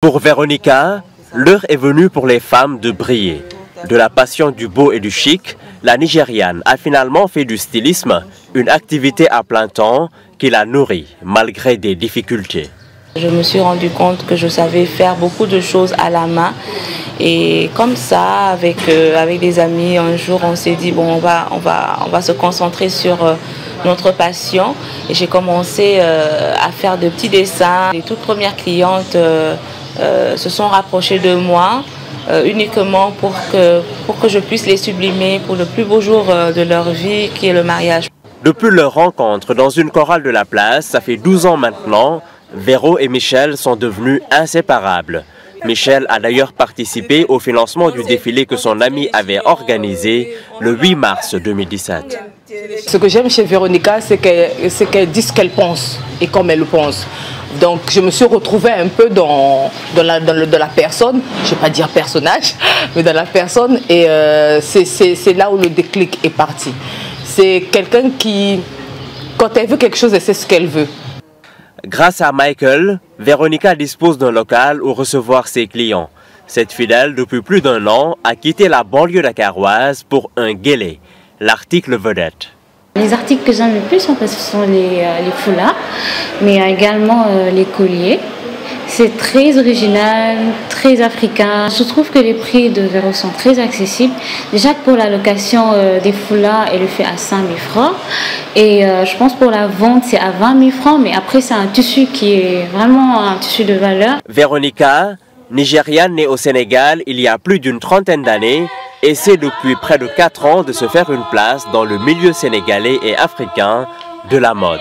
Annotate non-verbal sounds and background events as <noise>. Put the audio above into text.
Pour Véronica, l'heure est venue pour les femmes de briller. De la passion du beau et du chic, la Nigériane a finalement fait du stylisme une activité à plein temps qui la nourrit malgré des difficultés. Je me suis rendu compte que je savais faire beaucoup de choses à la main et comme ça, avec, euh, avec des amis, un jour on s'est dit bon on va, on, va, on va se concentrer sur euh, notre passion et j'ai commencé euh, à faire de petits dessins. Les toutes premières clientes euh, se sont rapprochés de moi euh, uniquement pour que, pour que je puisse les sublimer pour le plus beau jour euh, de leur vie qui est le mariage. Depuis leur rencontre dans une chorale de la place, ça fait 12 ans maintenant, Véro et Michel sont devenus inséparables. Michel a d'ailleurs participé au financement du défilé que son ami avait organisé le 8 mars 2017. Ce que j'aime chez Véronica, c'est qu'elle dit ce qu'elle pense et comme elle le pense. Donc je me suis retrouvée un peu dans, dans, la, dans, le, la personne, je ne vais pas dire personnage, <laughs> mais dans la personne. Et euh, c'est là où le déclic est parti. C'est quelqu'un qui, quand elle veut quelque chose, elle sait ce qu'elle veut. Grâce à Michael, Véronica dispose d'un local où recevoir ses clients. Cette fidèle, depuis plus d'un an, a quitté la banlieue dakaroise pour un guélé, l'article vedette. Les articles que j'aime le plus, ce sont les, euh, foulards, mais également euh, les colliers. C'est très original, très africain. Je trouve que les prix de Véro sont très accessibles. Déjà pour la location euh, des foulards, elle le fait à 5 000 francs. Et je pense pour la vente, c'est à 20 000 francs. Mais après, c'est un tissu qui est vraiment un tissu de valeur. Véronica, Nigériane née au Sénégal il y a plus d'une trentaine d'années, essaie depuis près de 4 ans de se faire une place dans le milieu sénégalais et africain de la mode.